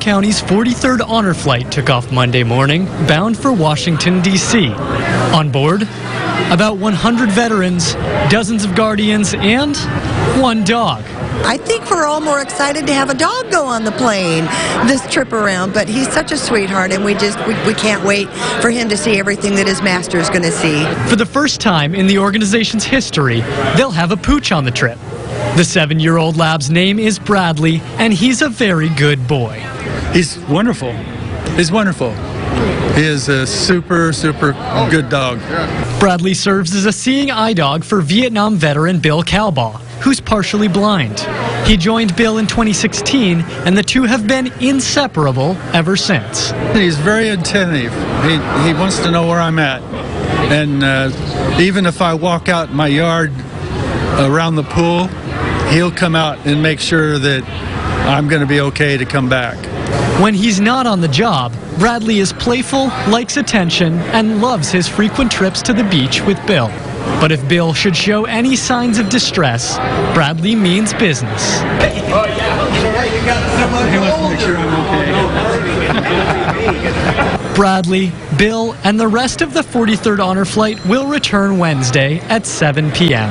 County's 43rd Honor Flight took off Monday morning, bound for Washington, D.C. On board, about 100 veterans, dozens of guardians, and one dog. I think we're all more excited to have a dog go on the plane this trip around, but he's such a sweetheart, and we just we, we can't wait for him to see everything that his master is going to see. For the first time in the organization's history, they'll have a pooch on the trip. The seven year old lab's name is Bradley, and he's a very good boy. He's wonderful. He's wonderful. He is a super, super good dog. Bradley serves as a seeing eye dog for Vietnam veteran Bill Calbaugh, who's partially blind. He joined Bill in 2016, and the two have been inseparable ever since. He's very attentive. He, he wants to know where I'm at. And uh, even if I walk out my yard around the pool, he'll come out and make sure that I'm going to be okay to come back. When he's not on the job, Bradley is playful, likes attention, and loves his frequent trips to the beach with Bill. But if Bill should show any signs of distress, Bradley means business. Oh yeah, you got He wants to make sure I'm okay. Bradley, Bill, and the rest of the 43rd Honor Flight will return Wednesday at 7 p.m.